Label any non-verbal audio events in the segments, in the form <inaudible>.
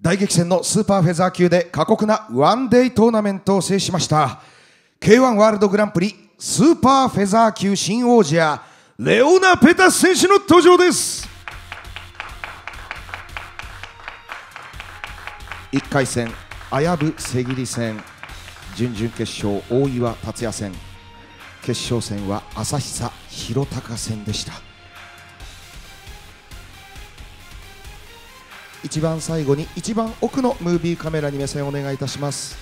大激戦のスーパーフェザー級で過酷なワンデイトーナメントを制しました。K1 ワールドグランプリスーパーフェザー級新王者レオナ・ペタス選手の登場です。1回戦アユブ・セギリ戦準々決勝大岩達也戦。決勝戦は朝久裕貴戦でした。一番最後に一番奥のムービーカメラに目線をお願いいたします。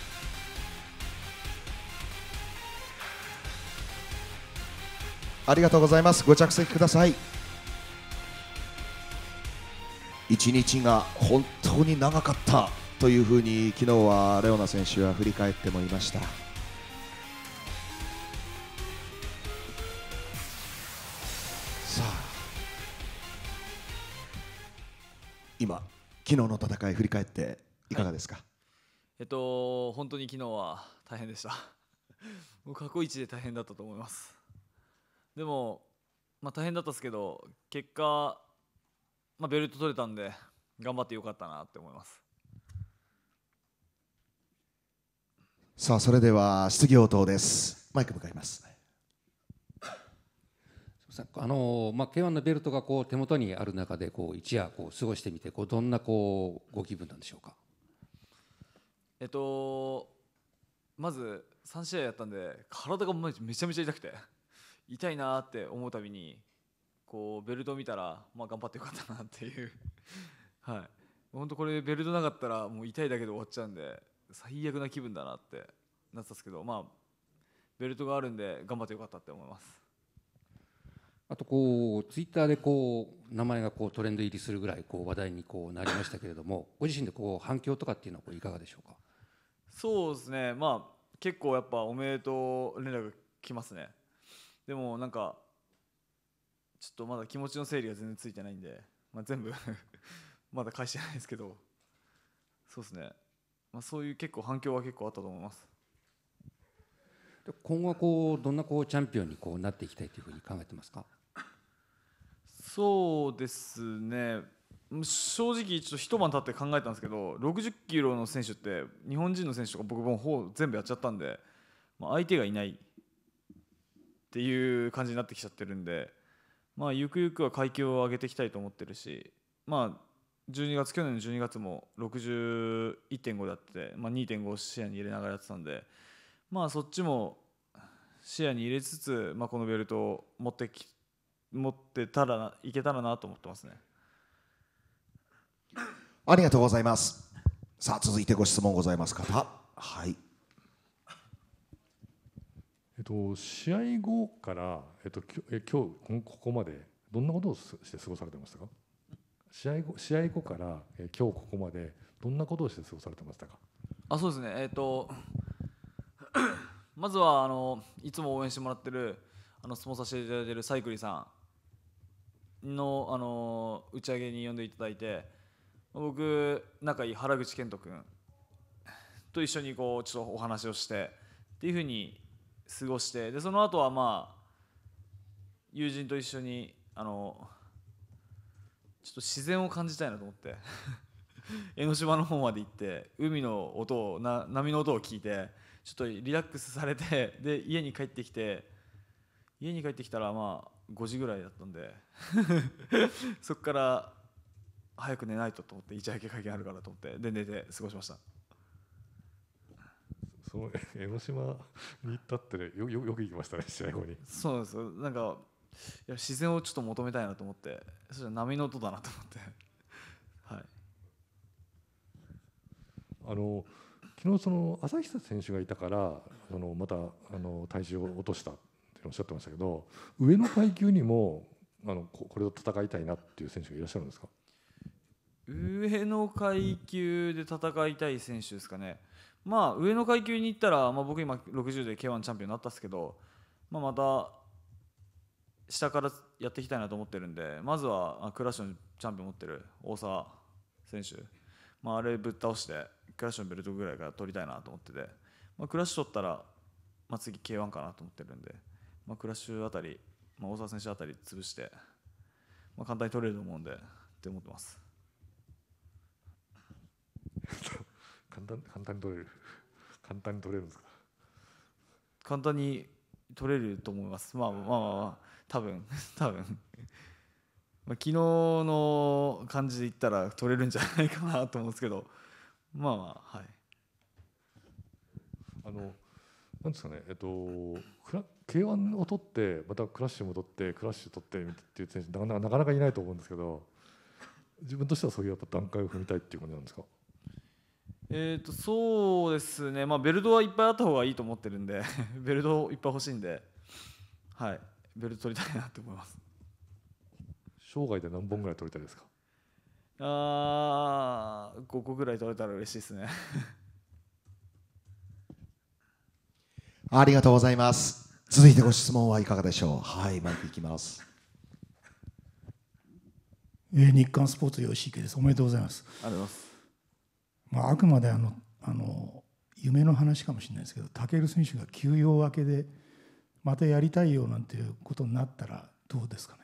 ありがとうございます。ご着席ください。一日が本当に長かったというふうに昨日はレオナ選手は振り返ってもいました。さあ今昨日の戦い振り返っていかがですか、えっと本当に昨日は大変でした。<laughs> もう過去一で大変だったと思います。でもまあ大変だったですけど結果、まあ、ベルト取れたんで頑張ってよかったなって思います。さあそれでは質疑応答です。マイク向かいますあのまあ、K1 のベルトがこう手元にある中でこう一夜こう過ごしてみてこうどんなこうご気分なんでしょうか？えっとまず3試合やったんで体がめちゃめちゃ痛くて痛いなって思うたびにこうベルトを見たら、まあ、頑張ってよかったなっていう。<laughs> はい。本当これベルトなかったらもう痛いだけで終わっちゃうんで最悪な気分だなってなってたんですけどまあベルトがあるんで頑張ってよかったって思います。あとこうツイッターでこう名前がこうトレンド入りするぐらいこう話題にこうなりましたけれども <laughs> ご自身でこう反響とかっていうのはこういかがでしょうか？そうですね。まあ結構やっぱおめでとう連絡来ますね。でもなんかちょっとまだ気持ちの整理が全然ついてないんで、まあ、全部 <laughs> まだ返してないですけど。そうですね、まあ、そういう結構反響は結構あったと思います。今後はこうどんなこうチャンピオンにこうなっていきたいというふうに考えてますか？そうですね。正直ちょっと一晩経って考えたんですけど60キロの選手って日本人の選手とか僕もほぼ全部やっちゃったんで、まあ、相手がいないっていう感じになってきちゃってるんで、まあ、ゆくゆくは階級を上げていきたいと思ってるし、まあ、12月去年の12月も61.5だって、まあ、2.5を視野に入れながらやってたんで、まあ、そっちも視野に入れつつ、まあ、このベルトを持ってき持ってたらいけたらなと思ってますね。ありがとうございます。さあ続いてご質問ございます方。はい。えっと、試合後から、えっと、え今日ここまでどんなことをして過ごされてましたか？試合後試合後からえ今日ここまでどんなことをして過ごされてましたか？あそうですねえっ、とまずはあのいつも応援してもらってるあの相撲させていただいてるサイクリさんのあの打ち上げに呼んでいただいて僕仲いい原口健人君と一緒にこうちょっとお話をしてっていうふうに過ごしてでその後はまあ友人と一緒にあのちょっと自然を感じたいなと思って <laughs> 江ノ島の方まで行って海の音をな波の音を聞いてちょっとリラックスされてで家に帰ってきて家に帰ってきたらまあ5時ぐらいだったんで <laughs> そこから早く寝ないとと思って一夜明け会見あるからと思ってで寝て過ごしました。その <laughs> 江ノ島に行ったってよよよく行きましたね試合後に。そうなんですよ。なんかいや自然をちょっと求めたいなと思ってそしたら波の音だなと思って。<laughs> はい。あの昨日その朝久選手がいたからそのまたあの体重を落としたおっしゃってましたけど上の階級にもあのこれと戦いたいなっていう選手がいらっしゃるんですか？上の階級で戦いたい選手ですかね、まあ、上の階級に行ったら、まあ、僕今60で k 1チャンピオンになったんですけど、まあ、また下からやっていきたいなと思ってるんでまずはクラッシュのチャンピオン持ってる大沢選手、まあ、あれぶっ倒してクラッシュのベルトぐらいから取りたいなと思ってて、まあ、クラッシュ取ったら、まあ、次 k 1かなと思ってるんで、まあ、クラッシュあたり、まあ、大沢選手あたり潰して、まあ、簡単に取れると思うんでって思ってます。<laughs> 簡単簡単に取れる。簡単に取れるんですか？簡単に取れると思います。まあまあまあ、まあ、多分 <laughs> 多分。まあ昨日の感じで言ったら取れるんじゃないかなと思うんですけどまあまあはい。あのなんですかねえっとクラ K1 を取ってまたクラッシュも取ってクラッシュ取ってっていう選手なかなかなかなかいないと思うんですけど自分としてはそういうやっぱ段階を踏みたいっていう感じなんですか？えー、とそうですね、まあ、ベルトはいっぱいあった方がいいと思ってるんで <laughs> ベルトいっぱい欲しいんで、はい、ベルト取りたいなと思います。生涯で何本ぐらい取りたいですか？あー5個ぐらい取れたら嬉しいですね。<laughs> ありがとうございます続いてご質問はいかがでしょう？はいマイクいきますえー日刊スポーツ吉池です。おめでとうございます。ありがとうございますまあ、あくまであのあの夢の話かもしれないですけど、武選手が休養明けでまたやりたいよなんていうことになったらどうですかね？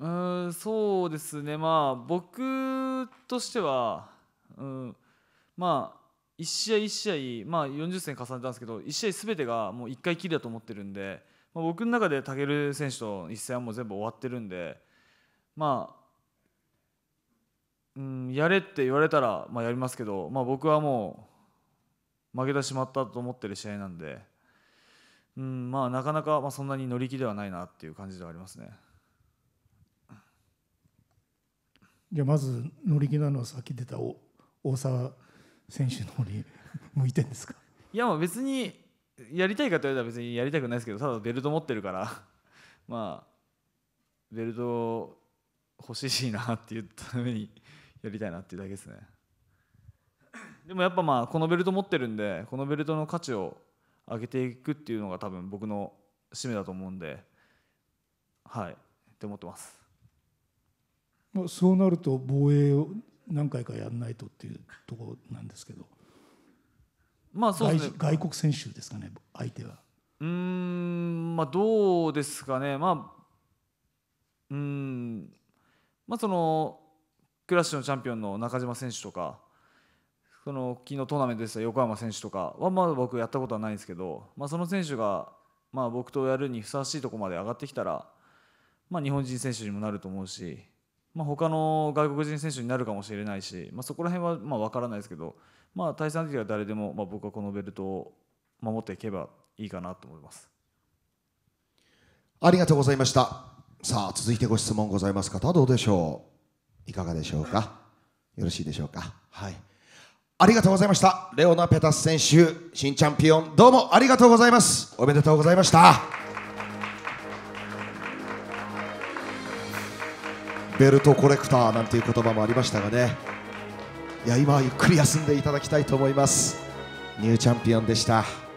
うーんそうですねまあ僕としては、うん、まあ一試合一試合、まあ、40戦重ねたんですけど1試合全てがもう1回きりだと思ってるんで、まあ、僕の中で武尊選手と一戦はもう全部終わってるんでまあ、うん、やれって言われたら、まあ、やりますけど、まあ、僕はもう負けてしまったと思ってる試合なんで、うんまあ、なかなかまあそんなに乗り気ではないなっていう感じではありますね。じゃあまず乗り気なのはさっき出た大沢選手の方に向いてるんですか？いやまあ別にやりたいかと言われたら別にやりたくないですけどただベルト持ってるから。<laughs> まあベルト欲しいなって言ったためにやりたいなっていうだけですね。でもやっぱまあこのベルト持ってるんでこのベルトの価値を上げていくっていうのが多分僕の使命だと思うんではいって思ってます。まあそうなると防衛を何回かやらないとっていうところなんですけど、まあそう外外国選手ですかね相手は。うーんまあどうですかね。まあうーん。まあそのクラッシュのチャンピオンの中島選手とかその昨日トーナメントでした横山選手とかはまあ僕やったことはないんですけど、まあ、その選手がまあ僕とやるにふさわしいところまで上がってきたら、まあ、日本人選手にもなると思うし、まあ、他の外国人選手になるかもしれないし、まあ、そこら辺はまあ分からないですけど、まあ、対戦相手が誰でも、まあ、僕はこのベルトを守っていけばいいかなと思います。ありがとうございました。さあ続いてご質問ございます方どうでしょう？いかがでしょうか？よろしいでしょうか？はい。ありがとうございました。レオナ・ペタス選手新チャンピオンどうもありがとうございます。おめでとうございました。ベルトコレクターなんていう言葉もありましたがね。いや今はゆっくり休んでいただきたいと思います。ニューチャンピオンでした。